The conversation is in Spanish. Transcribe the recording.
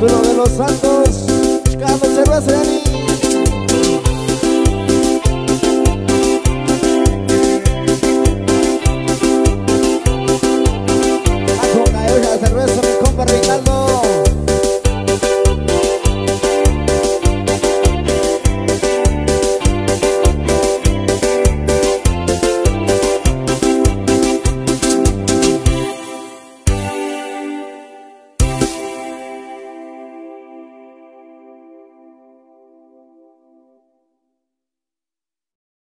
Arturo de los Santos, Carlos Cerveza y